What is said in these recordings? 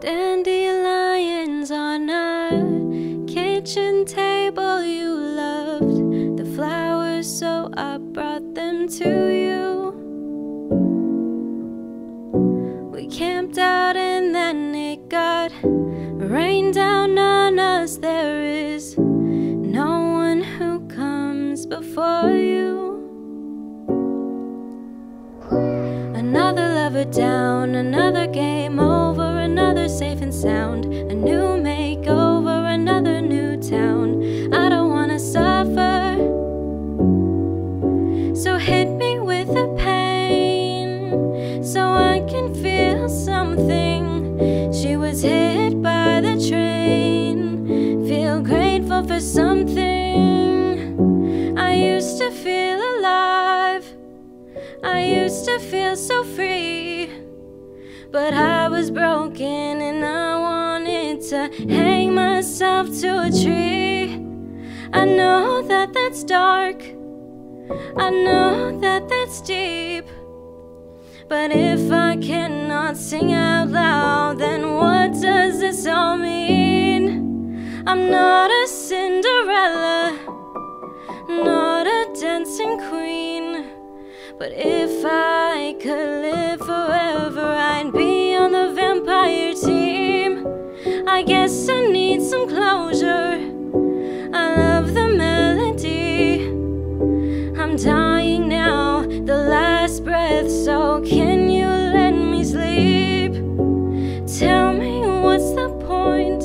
dandy to you. We camped out and then it got rained down on us. There is no one who comes before you. Another lover down, another game something. I used to feel alive. I used to feel so free, but I was broken and I wanted to hang myself to a tree. I know that that's dark, I know that that's deep, but if I cannot sing out loud, then what does this all mean? I'm not a But if I could live forever, I'd be on the vampire team. I guess I need some closure. I love the melody. I'm dying now, the last breath, so can you let me sleep? Tell me what's the point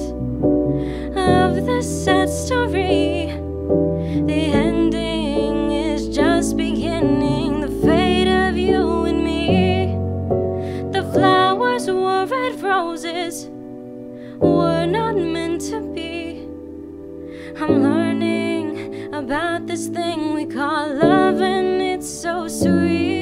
of this were not meant to be. I'm learning about this thing we call love, and it's so sweet.